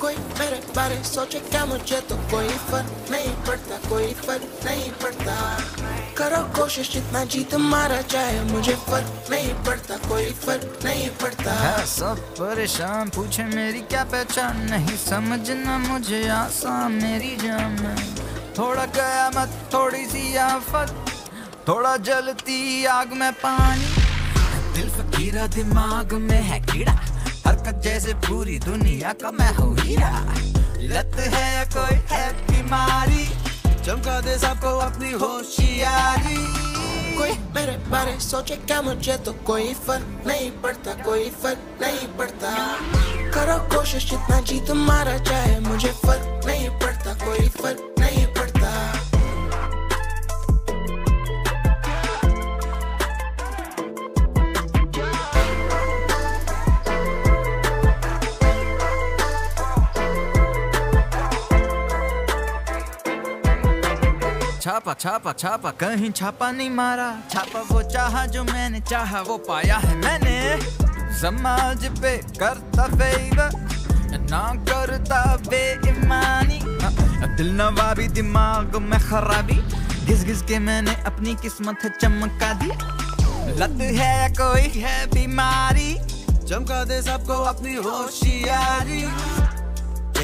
कोई मेरे बारे सोचे क्या मुझे कोई फ़र्क नहीं पड़ता कोई फ़र्क नहीं पड़ता करो कोशिश जितना जीत मारा जाए मुझे सब परेशान। पूछे मेरी क्या पहचान? नहीं समझना मुझे आसान। मेरी जान। थोड़ा गया मत, थोड़ी सी आफत। थोड़ा जलती आग में पानी। दिल फकीरा दिमाग में है कीड़ा। हरकत जैसे पूरी दुनिया का मैं हूँ हीरा। लत है कोई है बीमारी चमका दे सबको अपनी होशियारी। कोई मेरे बारे सोचे क्या मुझे तो कोई फ़र्क नहीं पड़ता, कोई फ़र्क नहीं पड़ता। करो कोशिश जितना जीत मारा जाए, मुझे फ़र्क नहीं छापा छापा छापा, कहीं छापा नहीं मारा। छापा वो चाहा जो मैंने चाहा, वो पाया है मैंने। समाज पे करता फेवर, ना करता बेईमानी। दिल नवाबी, दिमाग में खराबी। घिस घिस के मैंने अपनी किस्मत चमका दी। लत है, कोई है बीमारी। चमका दे सबको अपनी होशियारी।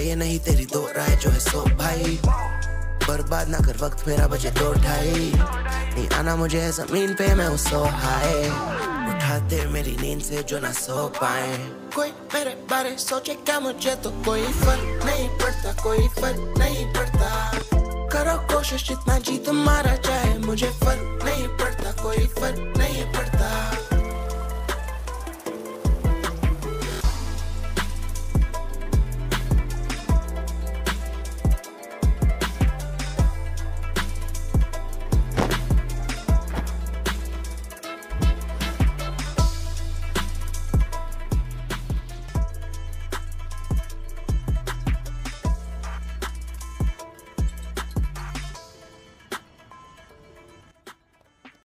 ये नहीं तेरी दो राय, जो है सो भाई। बर्बाद ना कर, वक्त मेरा बजे दो ढाई। नहीं आना मुझे ज़मीन पे, मैं सो हाय। उठाते मेरी नींद से जो ना सो पाए। कोई मेरे बारे सोचे, क्या मुझे तो कोई फ़र्क नहीं पड़ता, कोई फ़र्क नहीं पड़ता। करो कोशिश जितना जीत मारा जाए, मुझे फ़र्क नहीं पड़ता, कोई फ़र्क नहीं पड़ता।